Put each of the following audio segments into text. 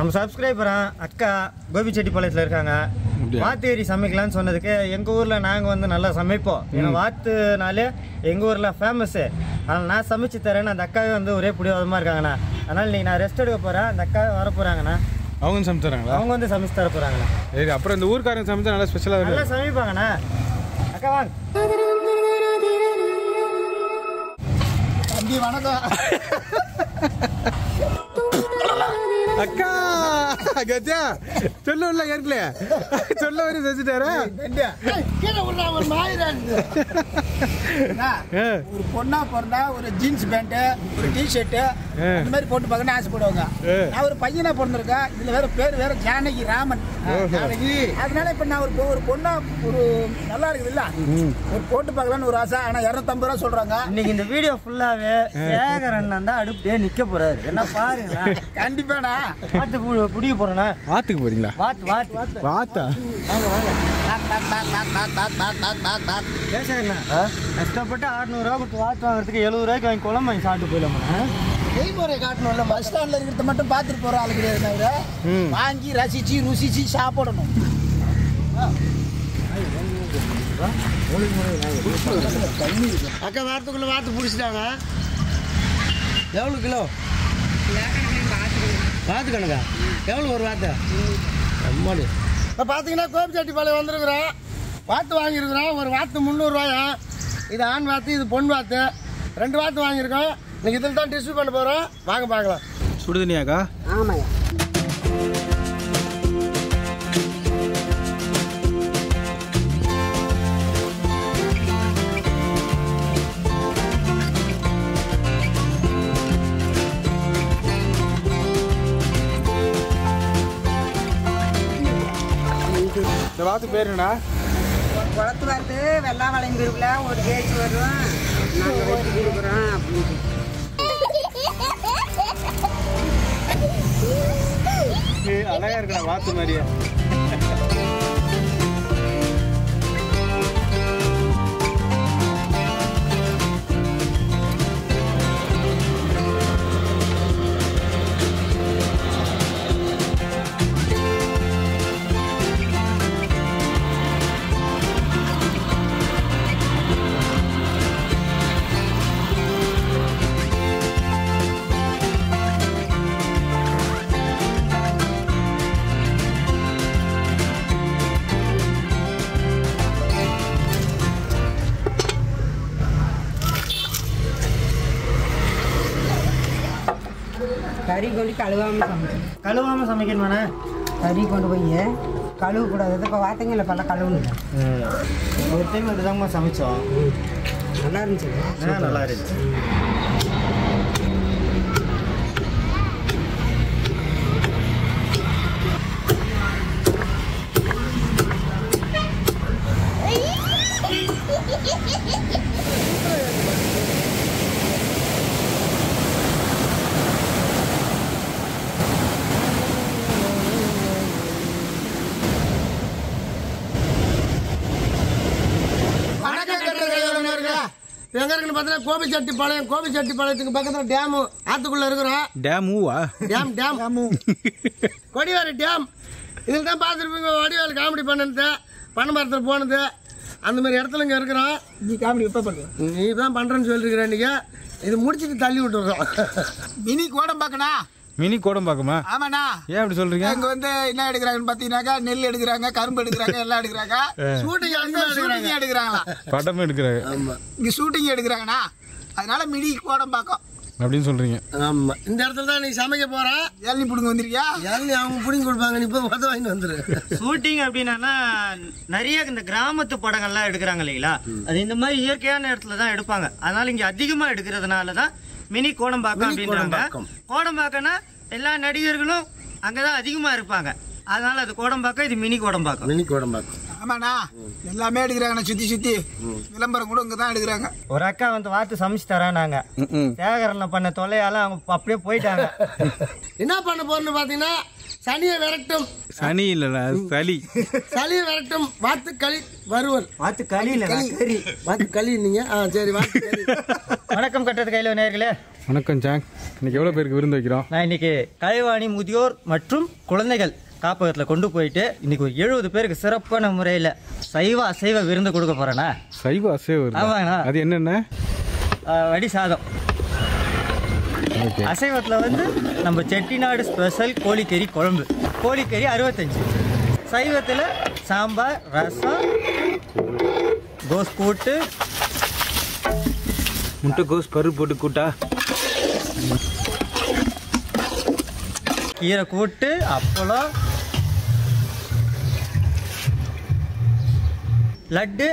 நம்ம சப்ஸ்கிரைபரா அக்கா கோபிச்செட்டிப்பாளையத்தில் இருக்காங்க. அப்படியா? வாத்தேரி சமைக்கலாம்னு சொன்னதுக்கு எங்கள் ஊரில் நாங்கள் வந்து நல்லா சமைப்போம். ஏன்னா வாத்துனாலே எங்கள் ஊரில் ஃபேமஸ்ஸு அதனால் நான் சமைச்சு தரேன்னு அந்த அக்காவே வந்து ஒரே பிடிவாதமாக இருக்காங்கண்ணா. அதனால் நீ நான் ரெஸ்ட் எடுக்க போகிறேன் அந்த அக்கா வர போகிறாங்கண்ணா அவங்க சமைச்சாங்களா அவங்க வந்து சமைச்சு தர போகிறாங்கண்ணா சரி அப்புறம் இந்த ஊர்க்காரங்க சமைச்சா நல்லா ஸ்பெஷலாக நல்லா சமைப்பாங்கண்ணா. அக்கா வாங்க. தம்பி வணக்கம் அக்கா கஜா சொல்ல உள்ள ஏற்கலையா சொல்ல வரையும் செஞ்சுட்டாரா ஒரு இருக்குது. பொண்ணா பிறந்தா ஒரு ஜீன்ஸ் பேண்ட் ஒரு டி ஷர்ட் இந்த மாதிரி போட்டு பார்க்கணும்னு ஆசைப்படுவாங்க. நான் ஒரு பையனா பிறந்திருக்கேன் இதுல வேற பேர் வேற ஜானகி ராமன். ஜானகி. அதனால இப்ப நான் ஒரு ஒரு பொண்ணா ஒரு நல்லா இருக்குதுல்ல ஒரு போட்டு பார்க்கலாம்னு ஒரு ஆசை. ஆனா இரநூத்தம்பது ரூபா சொல்றாங்க. இன்னைக்கு இந்த வீடியோ ஃபுல்லாகவே சேகர் அண்ணன் தான் அடுப்பே நிற்க போகிறாரு என்ன பாருங்கண்ணா கண்டிப்பாடா வாத்து பு- பிடிக்க போகிறேண்ணா ஆத்துக்கு போறீங்களா? வாத்து வாத்து. வாத்து? பேசுறேண்ணா கஷ்டப்பட்டு அறுநூறுவா கொடுத்து வாத்து வாங்குறதுக்கு எழுபது ரூபாய்க்கு வாங்கி குழம்பு வாங்கி சாப்பிட்டு போயிடலாமா? செய்முறை காட்டணும்ல. பஸ் ஸ்டாண்ட்ல இருக்கிறத மட்டும் பார்த்துட்டு போற ஆளு கிடையாது தவிர வாங்கி ரசிச்சு ருசிச்சு சாப்பிடணும். அக்கா வாரத்துக்குள்ள வாத்து பிடிச்சிட்டாங்க. எவ்வளோ கிலோ? வாத்து கணக்கா எவ்வளோ ஒரு வாத்து அம்மாடி. இப்போ பார்த்தீங்கன்னா கோபிச்செட்டிப்பாளையம் வந்திருக்கிறோம். வாத்து வாங்கியிருக்கிறோம். ஒரு வாத்து முந்நூறுரூவாயா இது ஆண் வாத்து இது பொன் வாத்து. ரெண்டு வாத்து வாங்கியிருக்கோம். இன்னைக்கு இதில் தான் டிஸ்ட்ரிபியூட் பண்ண போகிறோம் வாங்க பார்க்கலாம். சுடுதண்ணியாக்கா? ஆமாங்க வாத்து பேர் என்னடா குளத்து வந்து வெள்ளா வளைஞ்சிருக்குல ஒரு கேஜ் வரும். நாங்கள் வச்சு கொடுக்குறோம் அப்படின்னு. அழகா இருக்கா வாத்து மாதிரியே. கழுவாமல் சமைச்சோம் கழுவாமல் சமைக்கணுமாண்ணே? கறி கொண்டு போய் கழுவ கூடாது இப்போ வார்த்தைங்கள பல கழுவுங்க ஒரு டைம் இதுதாங்கம்மா சமைச்சோம். நல்லா இருந்துச்சு. நல்லா இருந்துச்சு வணக்கம் எங்க இருக்குன்னு பார்த்தீங்கன்னா கோபிச்செட்டிப்பாளையம் கோபிச்செட்டிப்பாளையத்துக்கு பக்கத்தில் டேமு. ஆத்துக்குள்ள இருக்கிறோம் டேமூவா டேம் டேம். கொடிவேரி டேம். இதில் தான் பார்த்துருப்பீங்க வடிவேல் காமெடி பண்ணது பணமரத்தில் போனது. அந்த மாதிரி இடத்துல இங்கே இருக்கிறோம் நீ காமெடி எப்போ பண்ணுற நீ தான் பண்ணுறேன்னு சொல்லியிருக்கிற இன்னைக்கு இது முடிச்சிட்டு தள்ளி விட்டுறோம். மினி கோடம்பாக்கண்ணா. மினி கோடம் பார்க்குமா ஆமாண்ணா. ஏன் அப்படி சொல்றீங்க? இங்க வந்து என்ன எடுக்கிறாங்கன்னு பாத்தீங்கன்னாக்கா நெல் எடுக்கிறாங்க கரும்பு எடுக்கிறாங்க எல்லாம் எடுக்கிறாங்க. ஷூட்டிங் எடுக்கிறாங்களா படமே எடுக்கிறாங்க. இங்க ஷூட்டிங் எடுக்கிறாங்கண்ணா. அதனால மினி கோடம்பாக்கம் அப்படின்னு சொல்றீங்க. ஆமா. இந்த இடத்துல தான் நீ சமைக்க போற? ஏழனி புடுங்க வந்திருக்கியா? ஏழனி அவங்க புடிங்க கொடுப்பாங்க. நீ போய் மொத்தம் வாங்கிட்டு வந்துரு. ஷூட்டிங் அப்படின்னா நிறைய இந்த கிராமத்து படங்கள்லாம் எடுக்கிறாங்க இல்லைங்களா? அது இந்த மாதிரி இயற்கையான இடத்துல தான் எடுப்பாங்க. அதனால இங்க அதிகமா எடுக்கிறதுனால தான் மினி கோடம்பாக்கம் அப்படின்றாங்க. கோடம்பாக்கம். கோடம்பாக்கம்னா எல்லா நடிகர்களும் அங்கதான் அதிகமா இருப்பாங்க. அதனால அது கோடம்பாக்கம் இது மினி கோடம்பாக்கம். மினி கோடம்பாக்கம். ஆமாண்ணா. எல்லாமே எடுக்கிறாங்கண்ணா சுத்தி சுத்தி. விளம்பரம் கூட இங்க தான் எடுக்கிறாங்க. ஒரு அக்கா வந்து வாத்து சமைச்சு தரானாங்க சேகரனை பண்ண தொல்லையால அவங்க அப்படியே போயிட்டாங்க. என்ன பண்ண போறோம்னு பாத்தீங்கன்னா சனியை விரட்டும். சனி இல்லைண்ணா சளி. சளியை விரட்டும். வாத்துக்களி வறுவல் வாத்து களி இல்ல கறி. வாத்து களி நீங்க? ஆ சரி வாத்து களி. வணக்கம் கட்டது கையில நேர்களே. வணக்கம் ஜாங். இன்னைக்கு எவ்வளோ பேருக்கு விருந்து வைக்கிறோம்? நான் இன்னைக்கு கலைவாணி முதியோர் மற்றும் குழந்தைகள். காப்பகத்தில் கொண்டு போயிட்டு இன்னைக்கு ஒரு எழுபது பேருக்கு சிறப்பான முறையில் சைவ அசைவ விருந்து கொடுக்க போறேண்ணா சைவ அசைவ ஆமாண்ணா. அது என்னென்ன? வடி சாதம். அசைவத்தில் வந்து நம்ம செட்டிநாடு ஸ்பெஷல் கோழிக்கறி குழம்பு. கோழிக்கறி அறுபத்தஞ்சு. சைவத்தில் சாம்பார் ரசம் கோஸ் கூட்டு. முட்டைக்கோஸ் பருப்பு போட்டு கூட்டா? கீரை கூட்டு அப்பளம் லட்டு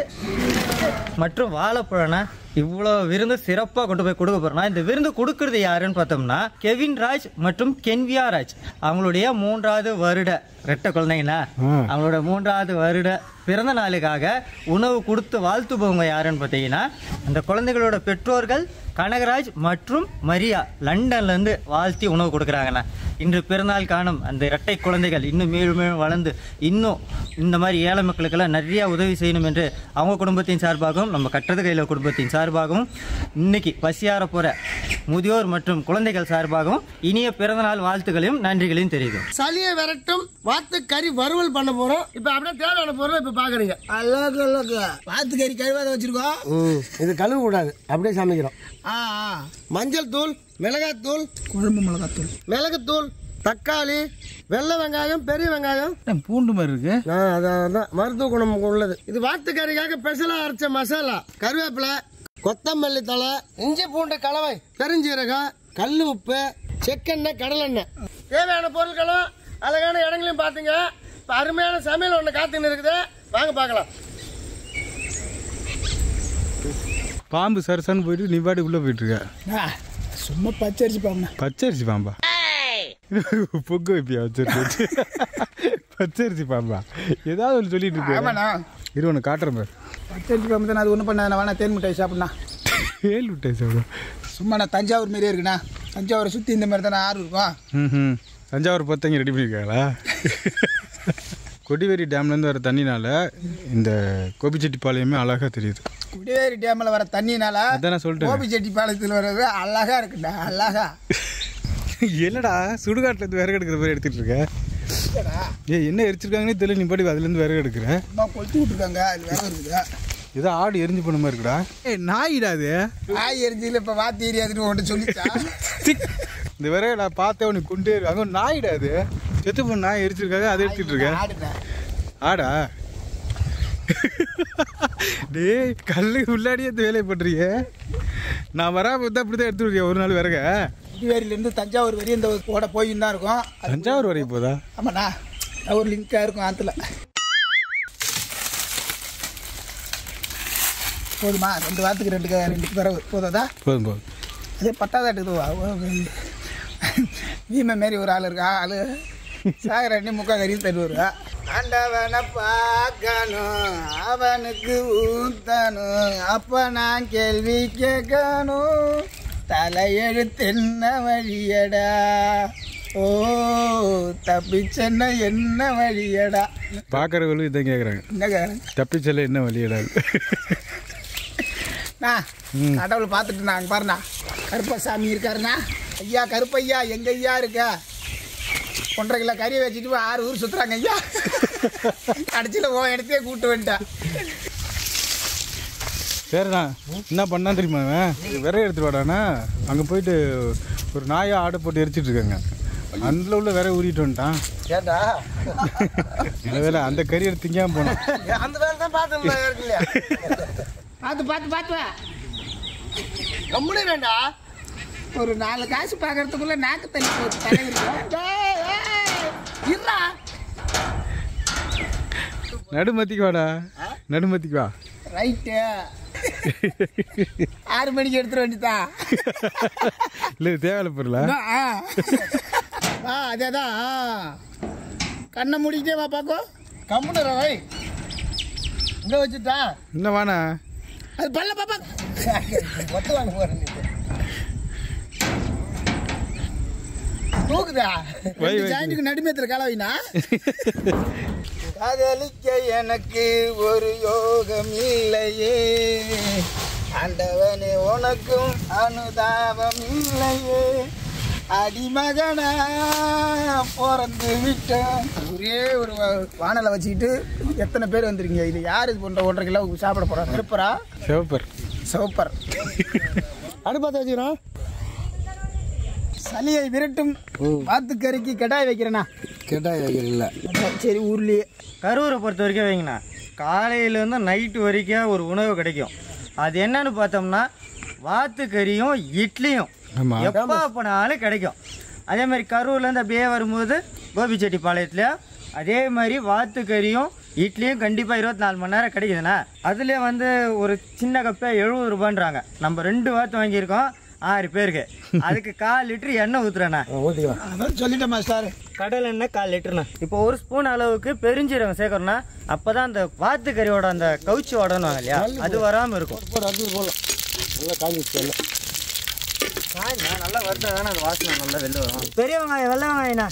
மற்றும் வாழைப்பழம்னா இவ்வளோ விருந்து சிறப்பாக கொண்டு போய் கொடுக்க போறோம்னா இந்த விருந்து கொடுக்கறது யாருன்னு பார்த்தோம்னா கெவின் ராஜ் மற்றும் கென்வியா ராஜ். அவங்களுடைய மூன்றாவது வருட ரெட்டை குழந்தைங்கண்ணா ஆ. அவங்களோட மூன்றாவது வருட பிறந்த நாளுக்காக உணவு கொடுத்து வாழ்த்துபவங்க யாருன்னு பார்த்தீங்கன்னா அந்த குழந்தைகளோட பெற்றோர்கள் கனகராஜ் மற்றும் மரியா லண்டன்ல இருந்து வாழ்த்தி உணவு கொடுக்குறாங்கண்ணா. இன்று பிறநாள் காணும் அந்த இரட்டை குழந்தைகள் இன்னும் மேலும் மேலும் வளர்ந்து இன்னும் இந்த மாதிரி ஏழை மக்களுக்கெல்லாம் நிறைய உதவி செய்யணும் என்று அவங்க குடும்பத்தின் சார்பாகவும் நம்ம கட்டது கையில் குடும்பத்தின் சார்பாகவும் இன்னைக்கு பசியார போற முதியோர் மற்றும் குழந்தைகள் சார்பாகவும் இனிய பிறந்தநாள் வாழ்த்துக்களையும் நன்றிகளையும் தெரிவிக்கும் சளியை விரட்டும் வாத்து கறி வறுவல் பண்ண போறோம். இப்ப அப்படியே தேவையான பொருளை இப்ப பாக்குறீங்க. அழகு வாத்து கறி கழுவாத வச்சிருக்கோம். இது கழுவ கூடாது. அப்படியே சமைக்கிறோம். ஆ ஆ. மஞ்சள் தூள் மிளகாத்தூள் குழம்பு மிளகாத்தூள் மிளகுத்தூள் தக்காளி வெள்ளை வெங்காயம் பெரிய வெங்காயம். பூண்டு மாதிரி இருக்கு. ஆ, அதான் அதான். மருத்துவ குணம் உள்ளது. இது வாத்துக்கறிக்காக ஸ்பெஷலா அரைச்ச மசாலா. கருவேப்பிலை கொத்தமல்லி தழை இஞ்சி பூண்டு கலவை. பெருஞ்சீரகம் கல் உப்பு செக்கெண்ணெய் கடலெண்ணெய். தேவையான பொருட்களும் அழகான இடங்களையும் பார்த்தீங்க. இப்போ அருமையான சமையல் ஒன்று காத்துன்னு இருக்குது. வாங்க பார்க்கலாம். பாம்பு சரசன்னு போயிட்டு நீ பாட்டு உள்ள போயிட்டு இருக்க ஆ, சும்மா பச்சரிசி பாம்புண்ணா. பச்சரிசி பாம்பா? பொங்க வைப்பியா வச்சிருக்கு பச்சரிசி பாம்பா? ஏதாவது ஒன்று சொல்லிட்டு இருக்கு ஆமாண்ணா. இரு ஒன்று காட்டுறேன் பாரு. பாம்பு தான் அது ஒன்றும் பண்ணாத வேணா தேன் மிட்டாய் சாப்பிட்ண்ணா. ஏழு விட்டே சாப்பிடும் சும்மா நான் தஞ்சாவூர் மாரியே இருக்குண்ணா. தஞ்சாவூரை சுற்றி இந்த மாதிரி தானே ஆறு இருக்கும். ம் தஞ்சாவூர் பத்தங்க ரெடி பண்ணியிருக்காங்களா கொடிவேரி டேம்லேருந்து வர தண்ணினால இந்த கோபிச்செட்டிப்பாளையமே அழகாக தெரியுது. குடிவேரி டேமில் வர தண்ணினால அதான் நான் சொல்லிட்டேன். கோபிச்செட்டி பாளையத்தில் வர்றது அழகா இருக்குண்ணா அழகா. என்னடா சுடுகாட்டிலேருந்து விறகு எடுக்கிற மாதிரி எடுத்துட்டு இருக்க? ஏ என்ன எரிச்சிருக்காங்கன்னே தெரியல. நீ பாட்டி அதுலேருந்து விறகு எடுக்கிற. சும்மா கொளுத்தி விட்ருக்காங்க அது வேற இருக்குது. ஏதோ ஆடு எரிஞ்சு போன மாதிரி இருக்குடா. ஏ நாயிடா அது. ஆய் எரிஞ்சியில் இப்போ வாத்து ஏரியாதுன்னு ஒன்று சொல்லிச்சா? இந்த விறகு நான் பார்த்தேன் உனக்கு கொண்டே இருக்கு அங்கே ஒரு நாயிடா அது. செத்து போன நாய் எரிச்சிருக்காங்க அதை எடுத்துட்டு இருக்க. ஆடுண்ணா ஆடா. டேய் கல்லுக்கு உள்ளாடியே இந்த வேலையை பண்ணுறீங்க நான் வராம தான் அப்படி தான் எடுத்துட்டு இருக்கேன் ஒரு நாள் விறக? குடிவேரியிலேருந்து தஞ்சாவூர் வரையும் இந்த ஓட போயும் தான் இருக்கும். தஞ்சாவூர் வரைக்கும் போதா ஆமாண்ணா. ஒரு லிங்காக இருக்கும் ஆற்றுல போதுமா? ரெண்டு வாரத்துக்கு ரெண்டு ரெண்டு பிறகு. போதாதா போதும் போதும். அதே பட்டாதாட்டுக்கு வீமை மாரி ஒரு ஆள் இருக்கா? ஆளு. சாகரண்ணி முக்கா கறியும் தருவார். ஆண்டவனை பார்க்கணும் அவனுக்கு ஊத்தணும். அப்ப நான் கேள்வி கேட்கணும். தலையெழுத்து என்ன வழியடா ஓ தப்பிச்சென்ன என்ன வழியடா பார்க்குறவங்களும் இதான் கேட்குறாங்க என்ன கேக்குறேன்? தப்பிச்சல என்ன வழியடா? அண்ணா கடவுளை பார்த்துட்டு நாங்கள் பாருண்ணா. கருப்பசாமி இருக்காருண்ணா. ஐயா கருப்பையா எங்க ஐயா இருக்க? ஒன்றரை கிலோ கறியை வச்சுட்டு போய் ஆறு ஊர் சுத்துறாங்க ஐயா. கடைசியில் ஓ இடத்தையே கூட்டு வந்துட்டேன். சரிண்ணா என்ன? பண்ணா தெரியுமா அவன்? விறகு எடுத்துட்டு வாடாண்ணா அங்கே போயிட்டு ஒரு நாயை ஆடை போட்டு எரிச்சிட்டு இருக்காங்க. அதில் உள்ள விறகு ஊறிட்டு வந்துட்டான். ஏண்டா? நல்ல வேலை அந்த கறி எடுத்து திங்காம போனான். அந்த வேலை தான் பார்த்து பார்த்து பார்த்து பார்த்து. கம்முனு வேண்டா. ஒரு நாலு காசு பார்க்கறதுக்குள்ள நாக்கு தள்ளி போச்சு தலைவர் இருடா. நடுமத்திக்கு வாடா. நடுமத்திக்கு வா. ரைட்டு. ஆறு மணிக்கு எடுத்துட வேண்டியதா? இல்லை தேவையில்ல பொருளா? ஆ ஆ. அதே தான் கண்ணை மூடிக்கிட்டே வா பாக்கோ. கம்முனு வை இங்க வச்சுட்டா. என்ன வாண்ணா. அது பல்ல பாப்பா. ஒத்து வாங்க போறேன் வை. ஜாயிண்ட்டுக்கு நடுமேத்துல கலவைனா காதலிக்க எனக்கு ஒரு யோகம் இல்லையே. ஆண்டவனே உனக்கும் அனுதாபம் இல்லையே. அடிமகனா பிறந்து விட்டேன். ஒரே ஒரு வானலை வச்சுக்கிட்டு எத்தனை பேர் வந்திருக்கீங்க? இது யார் இது போன்ற ஒன்றரை கிலோ சாப்பிட போறாங்க இருப்பரா சிவப்பர். சூப்பர் அடுப்பத்தை வச்சுக்கிறோம் சளியை விரட்டும் வாத்துக்கறிக்கு கடாய் வைக்கிறேண்ணா கேட்டால் வைக்கிறீங்கள சரி ஊர்லயே. கரூரை பொறுத்த வரைக்கும் வைங்கண்ணா. காலையிலேருந்து நைட்டு வரைக்கும் ஒரு உணவு கிடைக்கும். அது என்னன்னு பார்த்தோம்னா வாத்துக்கறியும் இட்லியும். ஆமா. எப்போ போனாலும் கிடைக்கும். அதே மாதிரி கரூர்லேருந்து அப்படியே வரும்போது கோபிச்செட்டிப்பாளையத்தில் அதே மாதிரி வாத்துக்கறியும் இட்லியும் கண்டிப்பாக இருபத்தி நாலு மணி நேரம் கிடைக்குதுண்ணா. அதுலேயே வந்து ஒரு சின்ன கப்பே எழுபது ரூபான்றாங்க. நம்ம ரெண்டு வாத்து வாங்கியிருக்கோம். ஆறு பேருக்கு. அதுக்கு கால் லிட்டர் எண்ணெய் ஊற்றுறேண்ணா ஊற்றிக்கலாம் அதான் சொல்லிட்டேன் மாஸ்டர் கடல் எண்ணெய் கால் லிட்டர்ண்ணா. இப்போ ஒரு ஸ்பூன் அளவுக்கு பெருஞ்சீரகம் சேர்க்கறோம்னா அப்பதான் அந்த வாத்துக்கறியோட அந்த கவுச்சி உடனுவாங்க இல்லையா? அது வராமல் இருக்கும். போடலாம் நல்லா காஞ்சிச்சு எல்லாம் நல்லா வறுத்தா தானே அந்த வாசனை நல்லா வெளில வரும். பெரிய வெங்காயம் வெள்ளை வெங்காயண்ணா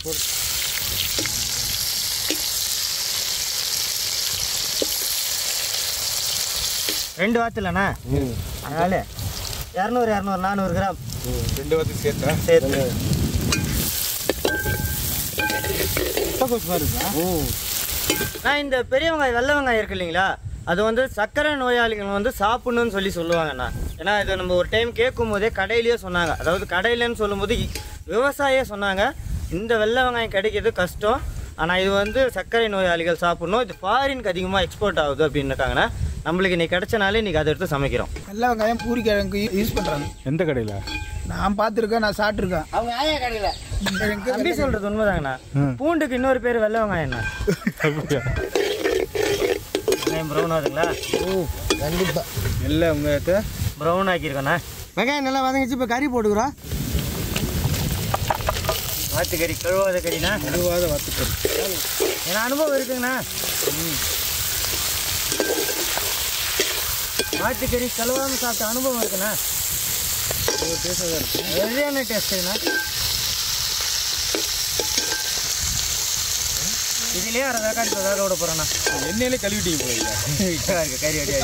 ரெண்டு வாத்துலண்ணா. அதனால இரநூறு இரநூறு நானூறு கிராம். ரெண்டு வாரத்துக்கு சேர்த்தா? சேர்த்து. நான் இந்த பெரிய வெங்காயம் வெள்ளை வெங்காயம் இருக்கு இல்லைங்களா? அது வந்து சர்க்கரை நோயாளிகள் வந்து சாப்பிடணும்னு சொல்லி சொல்லுவாங்கண்ணா. ஏன்னா இது நம்ம ஒரு டைம் கேட்கும் போதே கடையிலேயே சொன்னாங்க. அதாவது கடையிலன்னு சொல்லும்போது விவசாயியே சொன்னாங்க. இந்த வெள்ளை வெங்காயம் கிடைக்கிறது கஷ்டம். ஆனால் இது வந்து சர்க்கரை நோயாளிகள் சாப்பிடணும். இது ஃபாரினுக்கு அதிகமாக எக்ஸ்போர்ட் ஆகுது அப்படின்னுட்டாங்கண்ணா. நம்மளுக்கு இன்னைக்கு கிடைச்சனாலே இன்னைக்கு அதை எடுத்து சமைக்கிறோம். வெள்ளை வெங்காயம் பூரிக்கிழங்கு யூஸ் பண்ணுறாங்க எந்த கடையில்? நான் பார்த்துருக்கேன் நான் சாப்பிட்ருக்கேன் அவங்க ஆயா கடையில். தம்பி சொல்றது உண்மைதாங்கண்ணா. பூண்டுக்கு இன்னொரு பேர் வெள்ளை வெங்காயம்ண்ணா வெங்காயம் ப்ரௌன் ஆகுதுங்களா கண்டிப்பாக இல்லை உங்கள் ப்ரௌன் ஆக்கியிருக்கோண்ணா. வெங்காயம் நல்லா வதங்கிச்சு இப்போ கறி போட்டுக்கிறோம். வாத்துக்கறி கழுவாத கறிண்ணா. கருவாத வாத்துக்கறி ஏன்னா அனுபவம் இருக்குங்கண்ணா. வாத்துக்கறி கழுவாம சாப்பிட்ட அனுபவம் இருக்குண்ணா. சரியான டேஸ்ட்டுங்கண்ணா இதுலயே அரை இப்போ வேக விட போகிறேண்ணா எண்ணெயிலே கழுவிட்டீங்க இல்லை இருக்கு. கறி அடி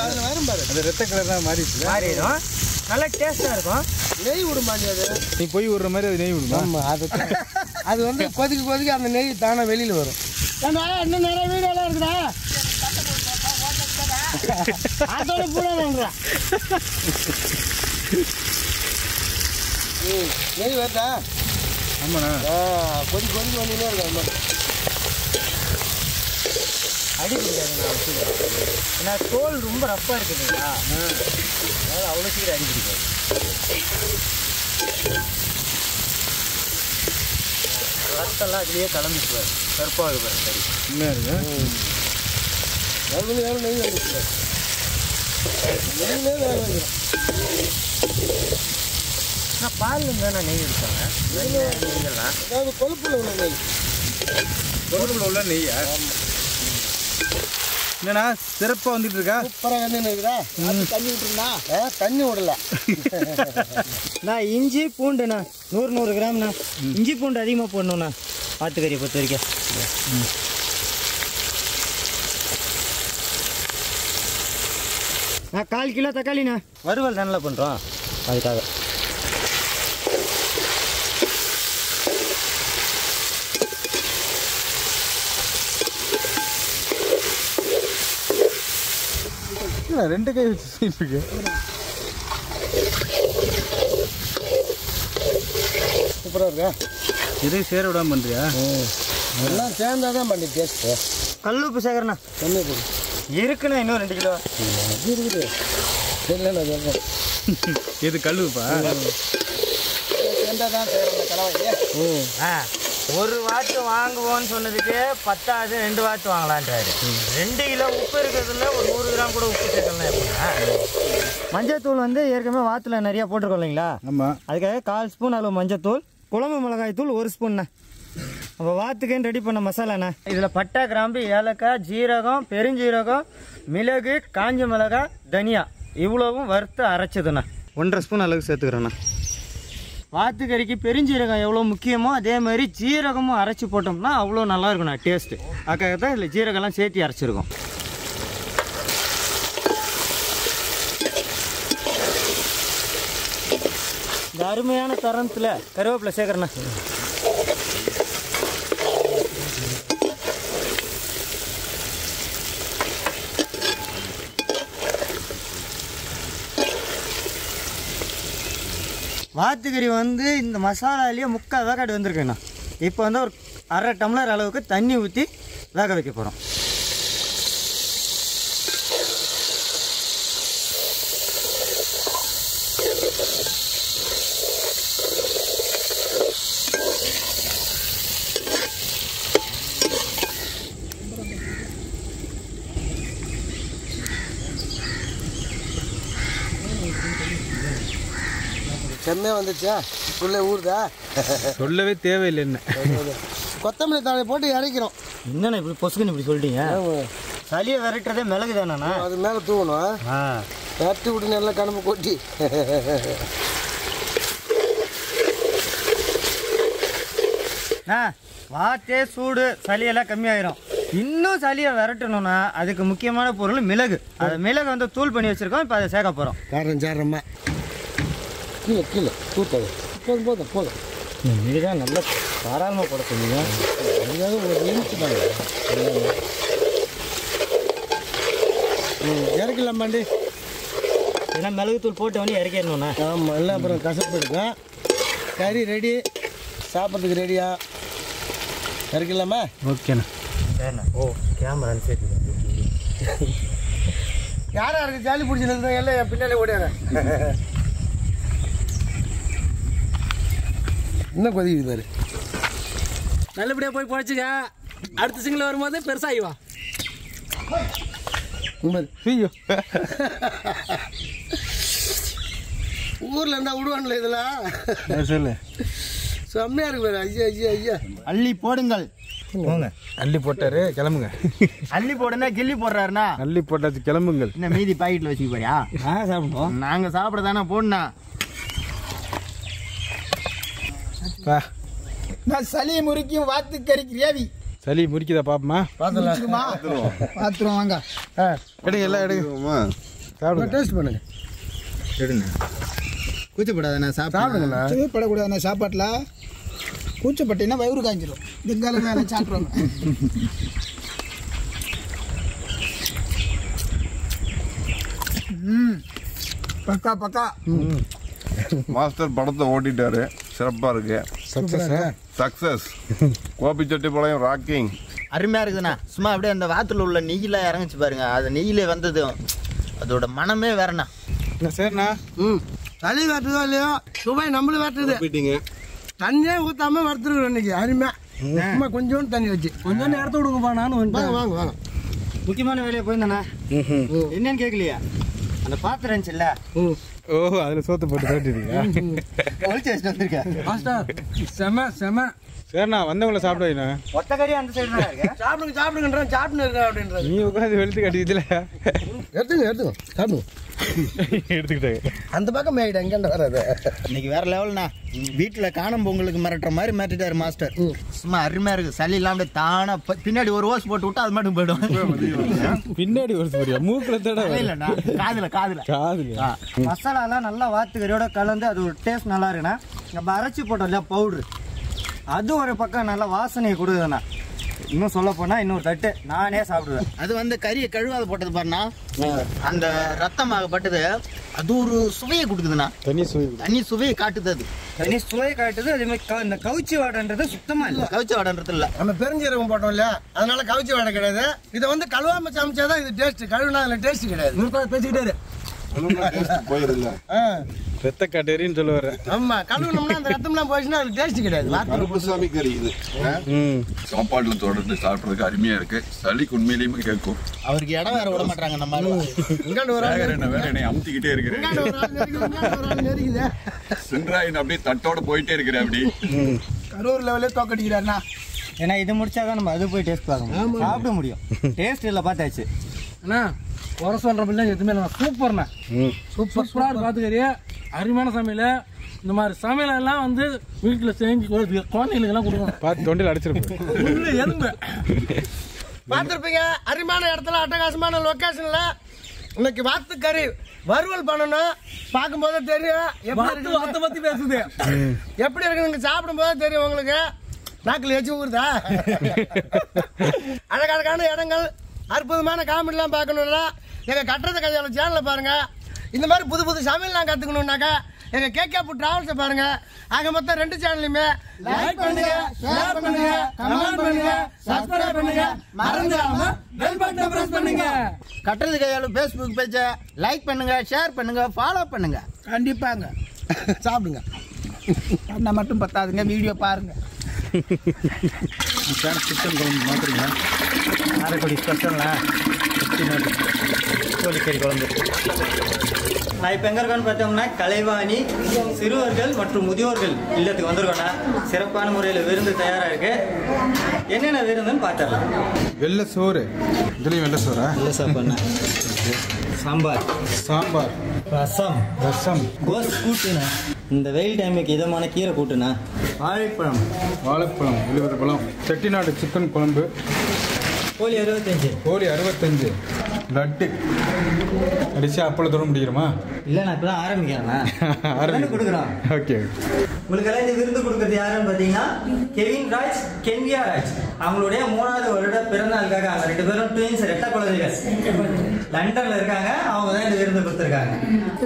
அது ரத்த கலர் தான் மாறிடுச்சு. மாறிடும். நல்லா டேஸ்ட்டாக இருக்கும். நெய் விட மாட்டேது நீ போய் விடுற மாதிரி அது நெய் விடுமா? அது அது வந்து கொதிக்க கொதிக்க அந்த நெய் தானே வெளியில் வரும். இன்னும் நிறைய வீடியோலாம் இருக்குதா அதோட போடாதா நெய் வருதா ஆமாண்ணா. கொதி கொதி வந்துனே இருக்கு அடி சீக்கிரம் ஏன்னா தோல் ரொம்ப ரஃப்பாக இருக்குது இல்லைங்களா அதனால அவ்வளோ சீக்கிரம் அடி பிடிக்காது ரத்தெல்லாம் அதுலேயே கலந்துட்டு பாரு கருப்பாக பாரு சரி உண்மையாக இருக்கு? எவ்வளோ நேரம் நெய் வந்துச்சு நெய்லே வேக வைக்கிறோம் ஆனால் பாலில் தானே நெய் எடுப்பாங்க நெய்யெல்லாம் அதாவது கொழுப்புல உள்ள நெய் பொருளுக்குள்ள உள்ள நெய்யா என்னண்ணா சிறப்பாக வந்துட்டு இருக்கா? சூப்பராக இருக்குதா அது தண்ணி விட்டுருந்தா? ஆ தண்ணி விடல. நான் இஞ்சி பூண்டுண்ணா. நூறு நூறு கிராம்ண்ணா. இஞ்சி பூண்டு அதிகமாக போடணுண்ணா ஆட்டுக்கறியை பொறுத்த வரைக்கும். நான் கால் கிலோ தக்காளிண்ணா வறுவல் தானே பண்ணுறோம் அதுக்காக. என்ன ரெண்டு கை வச்சு இருக்கு. சூப்பராக இருக்கா? இதையும் சேர விடாம பண்ணுறியா எல்லாம் சேர்ந்தா தான் பண்ணி டேஸ்ட்டு கல் உப்பு சேர்க்குறேண்ணா தண்ணியை போடு. இருக்குண்ணா இன்னும் ரெண்டு கிலோ. இருக்குது தெரியல நான் சொல்கிறேன் எது கழுவுப்பா தான் செய்கிறோம் கலவையே ஆ ஒரு வாத்து வாங்குவோன்னு சொன்னதுக்கு பத்தாவது ரெண்டு வாத்து வாங்கலான்றாரு. ரெண்டு கிலோ உப்பு இருக்கிறதுல ஒரு நூறு கிராம் கூட உப்பு சேர்க்கலாம் எப்படின்னா. மஞ்சத்தூள் வந்து ஏற்கனவே வாத்தில் நிறையா போட்டிருக்கோம் இல்லைங்களா? ஆமாம் அதுக்காக கால் ஸ்பூன் அளவு மஞ்சத்தூள் குழம்பு மிளகாய் தூள் ஒரு ஸ்பூன்ண்ணா நம்ம வாத்துக்குன்னு ரெடி பண்ண மசாலாண்ணா இதில் பட்டை கிராம்பு ஏலக்காய் ஜீரகம் பெருஞ்சீரகம் மிளகு காஞ்ச மிளகாய் தனியா. இவ்வளவும் வறுத்து அரைச்சதுண்ணா. ஒன்றரை ஸ்பூன் அளவுக்கு சேர்த்துக்கிறேண்ணா. வாத்துக்கறிக்கு பெருஞ்சீரகம் எவ்வளோ முக்கியமோ அதே மாதிரி ஜீரகமும் அரைச்சி போட்டோம்னா அவ்வளோ நல்லா இருக்குண்ணா டேஸ்ட்டு அதுக்காக தான் இதில் ஜீரகம்லாம் சேர்த்து அரைச்சிருக்கோம். இந்த அருமையான தருணத்தில் கருவேப்பிலை சேர்க்குறேண்ணா. வாத்துக்கறி வந்து இந்த மசாலாலேயே முக்கால் வேக்காடு வந்திருக்குண்ணா. இப்போ வந்து ஒரு அரை டம்ளர் அளவுக்கு தண்ணி ஊற்றி வேக வைக்க போகிறோம் செம்மையாக வந்துச்சா. உள்ளே ஊறுதா? சொல்லவே தேவையில்லை என்ன. கொத்தமல்லி தழை போட்டு இறக்கிறோம். என்னண்ணா இப்படி பொசுக்குன்னு இப்படி சொல்லிட்டீங்க சளியை விரட்டுறதே மிளகு தானண்ணா? அது மேலே தூவணும். ஆ. தட்டி விட்டு நல்லா கணம்பு கொட்டி. ஆ வாத்தே சூடு சளியெல்லாம் கம்மியாயிரும். இன்னும் சளியை விரட்டணும்னா அதுக்கு முக்கியமான பொருள் மிளகு. அது மிளகு வந்து தூள் பண்ணி வச்சிருக்கோம் இப்போ அதை சேர்க்க போகிறோம் காரம் சாரம்மா கீழே கீழே தூத்தாது. போதும் போதும் போதும். மிளகா நல்லா தாராளமாக போட சொன்னீங்க அதுக்காக ஒரு நிமிஷம் ம் இறக்கலாமாண்டி ஏன்னா மிளகு தூள் போட்டு வந்து இறக்கிடணுண்ணா ஆமாம் எல்லாம் அப்புறம் கசப்பு எடுக்கும். கறி ரெடி சாப்பிட்றதுக்கு ரெடியா இறக்கலாமா ஓகேண்ணா. சரிண்ணா ஓ கேமரா சரி யாரா இருக்கு? ஜாலி பிடிச்சிருந்தா எல்லாம் என் பின்னாலே ஓடியாங்க இன்னும் கொதிக்குது பாரு? நல்லபடியாக போய் பழச்சிக்க. அடுத்த சிங்கிள் வரும்போது பெருசாகி வா. இங்க பாரு. ஐயோ. ஊர்ல இருந்தா விடுவான்ல இதெல்லாம். சொல்லு. செம்மையா இருக்கு பாரு. ஐயா ஐயா ஐயா. அள்ளி போடுங்கள். போங்க. அள்ளி போட்டாரு கிளம்புங்க. அள்ளி போடுனா கிள்ளி போடுறாருண்ணா. அள்ளி போட்டாச்சு கிளம்புங்கள். என்ன மீதி பாக்கெட்ல வச்சுக்க போறியா? சாப்பிடுவோம். நாங்க சாப்பிட தானே போடணும் பா நான் சளி முறுக்கியும் வாத்துக்கறி கிரேவி சளி முறிக்குதா பாப்பமா? முடிச்சிருமா பாத்துருவோம். வாங்க. எடுங்க எல்லாம் எடுங்க. சாப்பிடுங்க. டேஸ்ட் பண்ணுங்க. எடுங்க. கூச்சப்படாதானே சாப்பிடுங்களா படக்கூடாது சாப்பாட்டில். கூச்சப்பட்டீங்கன்னா வயிறு காஞ்சிரும். திங்கால மேலே சாப்பிட்ருவாங்க ம். பக்கா பக்கா. மாஸ்டர் படத்தை ஓட்டிட்டாரு. சிறப்பா இருக்கு. சக்ஸஸ் சக்சஸ் கோபிச்செட்டிப்பாளையம் ராக்கிங் அருமையா இருக்குதுண்ணா. சும்மா அப்படியே அந்த வாத்துல உள்ள நெய்யில இறங்குச்சு பாருங்க. அது நெய்யில வந்தது. அதோட மனமே வேறண்ணா. என்ன சரிண்ணா? ம். சளி வெட்டுதோ இல்லையோ? சுவை நம்மளும் வெட்டுது. போயிட்டீங்க தண்ணியே ஊத்தாம வறுத்துருக்கோம் இன்னைக்கு. அருமையா சும்மா கொஞ்சோண்டு தண்ணி வச்சு. கொஞ்சம் நேரத்தை விடுங்கப்பா நானும் வாங்க வாங்க வாங்க. முக்கியமான வேலையை போயிருந்தாண்ணா. என்னன்னு கேட்கலையா? அந்த பாத்திரம் இருந்துச்சுல்ல? ஓ அதில் சோத்து போட்டு போட்டுருக்கீங்க செம செம. சரிண்ணா வந்தவங்கள சாப்பிட வைண்ணா ஒத்த கறி அந்த சைடு சாப்பிடுங்க சாப்பிடுங்கன்றான் சாப்பிட்டு இருக்கேன் அப்படின்றது நீ உட்காந்து வெளுத்து கட்டியதுல எடுத்துங்க எடுத்துங்க சாப்பிடுங்க. எடுத்துக்கிட்டாங்க அந்த பக்கம் மேய்டு எங்கேண்ட வராது. இன்னைக்கு வேற லெவல்ண்ணா வீட்டுல காணும் பொங்கலுக்கு மிரட்டுற மாதிரி மிரட்டிட்டாரு மாஸ்டர். சும்மா அருமையா இருக்கு. சளி இல்லாம அப்படியே தானா பின்னாடி ஒரு ஓஸ் போட்டு விட்டா அது மட்டும் போயிடும். பின்னாடி ஒரு புரியா மூக்கில் தட இல்லைண்ணா காதுல காதுல. காதுல மசாலாலாம் நல்லா வாத்துக்கறியோட கலந்து அது ஒரு டேஸ்ட் நல்லா இருக்குண்ணா. நம்ம அரைச்சி போட்டோம் இல்லையா பவுட்ரு அது ஒரு பக்கம் நல்லா வாசனையை கொடுக்குதுண்ணா. இன்னும் சொல்ல போனா இன்னொரு தட்டு நானே சாப்பிடுவேன். அது வந்து கறியை கழுவாத போட்டது பாருண்ணா. அந்த ரத்தமாகப்பட்டது அது ஒரு சுவையை கொடுக்குதுண்ணா. தண்ணி சுவை. தனி சுவையை காட்டுது அது. தனி சுவையை காட்டுது அதே மாதிரி க- இந்த கவுச்சி வாடன்றது சுத்தமா இல்லை. கவுச்சி வாடன்றது இல்லை. நம்ம பெருஞ்சீரகம் போட்டோம் இல்லையா? அதனால கவிச்சி வாடை கிடையாது. இதை வந்து கழுவாம சமைச்சாதான் இது டேஸ்ட் கழுவுனா அதில் டேஸ்ட் கிடையாது. பேசிக்கிட்டாரு போயிருங்க ரத்த காட்டேரின்னு சொல்ல வரேன் ஆமா கழுவுனோம்னா அந்த ரத்தம்லாம் போயிடுச்சுன்னா அது டேஸ்ட் கிடையாது வாத்து கருப்புசாமி கறி இது. ம். சாப்பாட்டுல தொடர்ந்து சாப்பிட்றதுக்கு அருமையா இருக்கு. சளிக்கு உண்மையிலேயுமே கேட்கும். அவருக்கு இடம் வேற விட மாட்டாங்க நம்ம. இங்காண்டு ஆள் வேற என்ன வேற என்னை அமுத்திக்கிட்டே இருக்கிறேன். சென்றாயின் அப்படியே தட்டோட போயிட்டே இருக்கிறேன் அப்படி. கரூர் லெவலே தோக்கடிக்கிறாருண்ணா ஏன்னா இது முடிச்சாதான் நம்ம அது போய் டேஸ்ட் பார்க்க முடியும். சாப்பிட முடியும். டேஸ்ட் இல்லை பார்த்தாச்சு. அண்ணா குறை சொல்கிற பிள்ளை எதுவுமே இல்லை. சூப்பர்ண்ணா. சூப்பர் சூப்பராக பார்த்துக்கறிய அருமையான சமையல். இந்த மாதிரி சமையல் எல்லாம் வந்து வீட்டில் செஞ்சு குழந்தைங்களுக்கெல்லாம் கொடுக்கணும். பார்த்து தொண்டில் அடிச்சிருப்பேன். எலும்பு. பார்த்திருப்பீங்க அருமையான இடத்துல அட்டகாசமான லொக்கேஷன்ல இன்னைக்கு வாத்து கறி வறுவல் பண்ணணும். பார்க்கும்போது தெரியும். எப்படி வாத்து பத்தி பேசுது. எப்படி இருக்குதுங்க சாப்பிடும் போது தெரியும் உங்களுக்கு. நாக்கில் எச்சு ஊறுதா? அழகழகான இடங்கள் அற்புதமான காமெடிலாம் பார்க்கணுன்னா எங்கள் கட்டுறது கையாள சேனலை பாருங்க. இந்த மாதிரி புது புது சமையல்லாம் கற்றுக்கணுன்னாக்கா எங்கள் கேகேப்பு டிராவல்ஸை பாருங்க. ஆக மொத்தம் ரெண்டு சேனலையுமே லைக் பண்ணுங்க ஷேர் பண்ணுங்க கமெண்ட் பண்ணுங்க சப்ஸ்கிரைப் பண்ணுங்க. மறந்துடாம பெல் பட்டன் பிரஸ் பண்ணுங்க. கட்டுறது கையாலும் ஃபேஸ்புக் பேஜை லைக் பண்ணுங்க ஷேர் பண்ணுங்க ஃபாலோ பண்ணுங்க. கண்டிப்பாங்க. சாப்பிடுங்க. பண்ண மட்டும் பத்தாதுங்க வீடியோ பாருங்க. சிக்கன் குழம்பு மாத்துறீங்களா காரைக்குடி ஸ்பெஷல்ண்ணா கோழிக்கறி குழம்பு நான் இப்போ எங்கே இருக்கோன்னு பார்த்தோம்னா கலைவாணி சிறுவர்கள் மற்றும் முதியோர்கள் இல்லத்துக்கு வந்திருக்கோண்ணா சிறப்பான முறையில் விருந்து தயாராக இருக்கு. என்னென்ன விருந்துன்னு பார்த்துடலாம். வெள்ளை சோறு. இதுலேயும் வெள்ளை சோறா? இல்லை சாப்பாடுண்ணா. சாம்பார். சாம்பார். ரசம். ரசம். கோஸ் கூட்டுண்ணா. இந்த வெயில் டைமுக்கு இதமான கீரை கூட்டுண்ணா. வாழைப்பழம். வாழைப்பழம் எழுபது பழம் செட்டிநாடு சிக்கன் குழம்பு கோழி அறுபத்தஞ்சு. கோழி அறுபத்தஞ்சு. லட்டு. அடிச்சா அப்பளத்தோட முடிக்கிறோமா? இல்லை நான் இப்போ தான் ஆரம்பிக்கிறேண்ணா ஆரம்பி- கொடுக்குறோம்? ஓகே உங்களுக்கெல்லாம் இந்த விருந்து கொடுக்கறது யாருன்னு பார்த்தீங்கன்னா கெவின் ராஜ் கென்வியா ராஜ். அவங்களுடைய மூணாவது வருட பிறந்த நாளுக்காக அவங்க ரெண்டு பேரும் ட்வின்ஸ் ரெட்ட குழந்தைகள். லண்டன்ல இருக்காங்க அவங்க தான் இந்த விருந்து கொடுத்துருக்காங்க.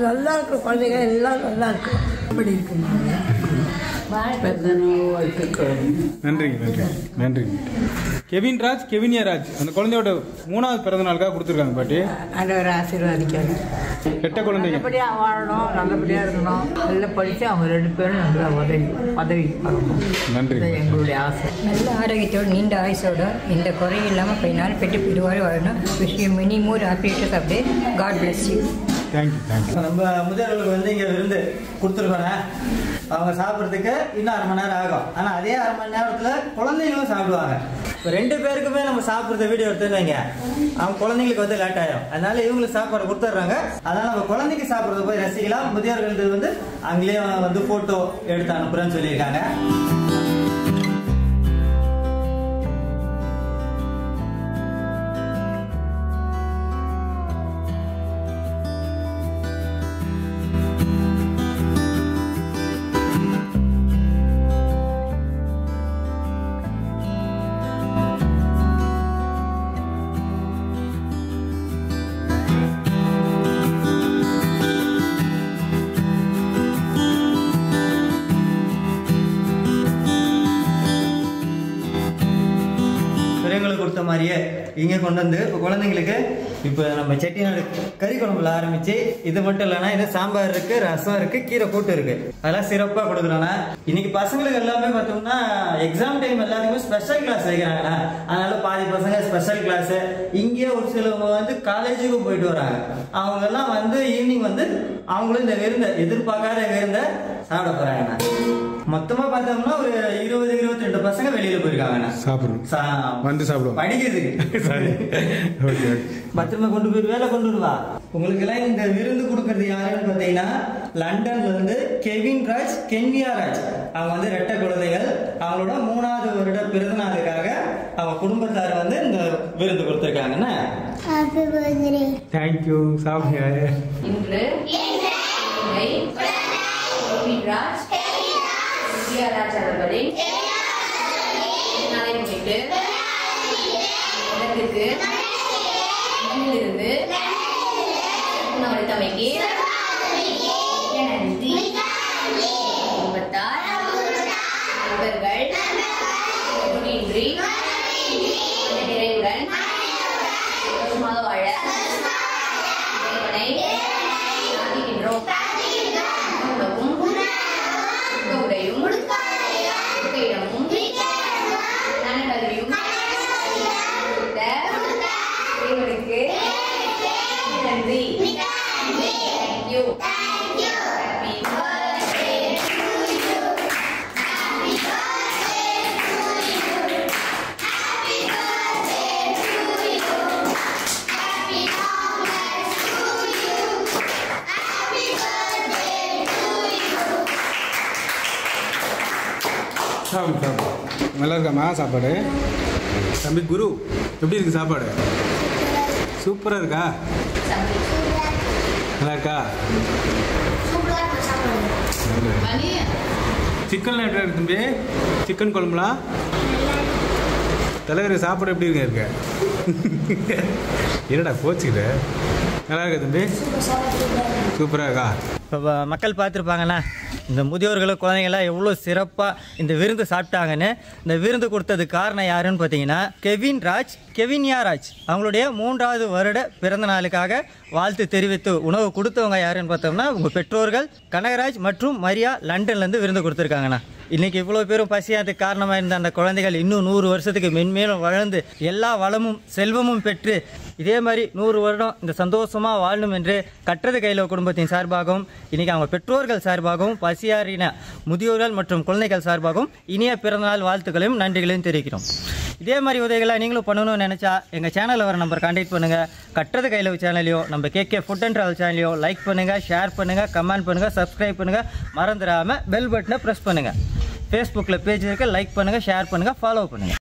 நல்லா இருக்கு குழந்தைங்க எல்லாம் நல்லா இருக்கு அப்படி இருக்குங்க? நன்றிங்க நன்றி. நன்றிங்க கெவின் ராஜ் கெவினியா ராஜ். அந்த குழந்தையோட மூணாவது பிறந்த நாளுக்காக கொடுத்துருக்காங்க பாட்டி. ஆண்டவர் ஆசீர்வாதிக்கணும். கெட்ட குழந்தைங்க. நல்லபடியாக வாழணும் நல்லபடியாக இருக்கணும். நல்லா படித்து அவங்க ரெண்டு பேரும் நல்லா உதவி உதவி பண்ணணும். நன்றி எங்களுடைய ஆசை. நல்ல ஆரோக்கியத்தோடு நீண்ட ஆயுசோட எந்த குறையும் இல்லாமல் போய் நாள் பெற்று பிடிவாரி வாழணும். Wish you many more happiness of day God bless you thank you thank you நம்ம முதியோர்களுக்கு வந்து இங்க விருந்து கொடுத்துருக்கோண்ணே அவங்க சாப்பிட்றதுக்கு இன்னும் அரை மணி நேரம் ஆகும். ஆனால் அதே அரை மணி நேரத்தில் குழந்தைங்களும் சாப்பிடுவாங்க. இப்போ ரெண்டு பேருக்குமே நம்ம சாப்பிட்றத வீடியோ எடுத்துன்னு வைங்க. அவங்க குழந்தைங்களுக்கு வந்து லேட் ஆயிடும் அதனால இவங்களுக்கு சாப்பாடு கொடுத்துட்றாங்க. அதனால நம்ம குழந்தைக்கு சாப்பிட்றத போய் ரசிக்கலாம். முதியோர்கள் வந்து அங்கேயே வந்து ஃபோட்டோ எடுத்து அனுப்புறேன்னு சொல்லியிருக்காங்க. பெரியவங்களுக்கு கொடுத்த மாதிரியே இங்கே கொண்டு வந்து இப்போ குழந்தைங்களுக்கு இப்போ நம்ம செட்டிநாடு கறி குழம்புல ஆரம்பிச்சு இது மட்டும் இல்லைன்னா இது சாம்பார் இருக்கு ரசம் இருக்கு கீரை கூட்டு இருக்கு. அதெல்லாம் சிறப்பாக கொடுக்குறோண்ணா இன்னைக்கு பசங்களுக்கு எல்லாமே பார்த்தோம்னா எக்ஸாம் டைம் எல்லாத்துக்குமே ஸ்பெஷல் கிளாஸ் வைக்கிறாங்கண்ணா அதனால பாதி பசங்க ஸ்பெஷல் கிளாஸ் இங்கே ஒரு சிலவங்க வந்து காலேஜுக்கும் போயிட்டு வராங்க. அவங்க எல்லாம் வந்து ஈவினிங் வந்து அவங்களும் இந்த விருந்தை எதிர்பார்க்காத விருந்தை சாப்பிட போறாங்கண்ணா. மொத்தமா பார்த்தோம்னா ஒரு இருபது இருபத்தி ரெண்டு பசங்க வெளியில போயிருக்காங்கண்ணா. சாப்பிடுறோம். சா- வந்து சாப்பிடுவோம். படிக்கிறதுக்கு. பத்திரமா கொண்டு போய் வேலை கொண்டு வருவா உங்களுக்கு எல்லாம் இந்த விருந்து கொடுக்கறது யாருன்னு பார்த்தீங்கன்னா லண்டன்ல இருந்து கெவின் ராஜ் கென்வியா ராஜ். அவங்க வந்து ரெட்டை குழந்தைகள். அவங்களோட மூணாவது வருட பிறந்த நாளுக்காக அவங்க குடும்பத்தார் வந்து இந்த விருந்து கொடுத்துருக்காங்கண்ணா தேங்க்யூ சாப்பிடுங்க. இன்று ராஜ் அவர்களின் நாளை முன்னிட்டு live. நல்லா சாப்பாடு. தம்பி குரு எப்படி இருக்கு சாப்பாடு? சூப்பராக இருக்கா? நல்லா இருக்கா சிக்கன் எப்படி இருக்கு தம்பி? சிக்கன் குழம்புலாம் தலைவர் சாப்பாடு எப்படி இருக்கு? இருக்க. என்னடா போச்சுக்கிட்ட நல்லா இருக்கா தம்பி? சூப்பராக இருக்கா? இப்போ மக்கள் பார்த்துருப்பாங்கண்ணா இந்த முதியோர்களும் குழந்தைங்களாம் எவ்வளோ சிறப்பாக இந்த விருந்து சாப்பிட்டாங்கன்னு இந்த விருந்து கொடுத்தது காரணம் யாருன்னு பார்த்தீங்கன்னா கெவின் ராஜ் கெவின்யா ராஜ். அவங்களுடைய மூன்றாவது வருட பிறந்த நாளுக்காக வாழ்த்து தெரிவித்து உணவு கொடுத்தவங்க யாருன்னு பார்த்தோம்னா உங்கள் பெற்றோர்கள் கனகராஜ் மற்றும் மரியா லண்டன்லேருந்து விருந்து கொடுத்துருக்காங்கண்ணா. இன்னைக்கு இவ்வளோ பேரும் பசியாதுக்கு காரணமாக இருந்த அந்த குழந்தைகள் இன்னும் நூறு வருஷத்துக்கு மென்மேலும் வளர்ந்து எல்லா வளமும் செல்வமும் பெற்று இதே மாதிரி நூறு வருடம் இந்த சந்தோஷமாக வாழணும் என்று கற்றது கையில் குடும்பத்தின் சார்பாகவும் இன்றைக்கி அவங்க பெற்றோர்கள் சார்பாகவும் பசியாறின முதியோர்கள் மற்றும் குழந்தைகள் சார்பாகவும் இனிய பிறந்தநாள் வாழ்த்துக்களையும் நன்றிகளையும் தெரிவிக்கிறோம். இதே மாதிரி உதவிகளை நீங்களும் பண்ணணும்னு நினச்சா எங்கள் சேனலில் வர நம்பர் காண்டாக்ட் பண்ணுங்கள் கட்டுறது கையில் சேனலையோ நம்ம கேகே ஃபுட் அண்ட் ட்ராவல் சேனலையோ லைக் பண்ணுங்கள் ஷேர் பண்ணுங்கள் கமெண்ட் பண்ணுங்கள் சப்ஸ்கிரைப் பண்ணுங்கள் மறந்துடாமல் பெல் பட்டனை ப்ரெஸ் பண்ணுங்கள் ஃபேஸ்புக்கில் பேஜ் இருக்க லைக் பண்ணுங்கள் ஷேர் பண்ணுங்கள் ஃபாலோ பண்ணுங்கள்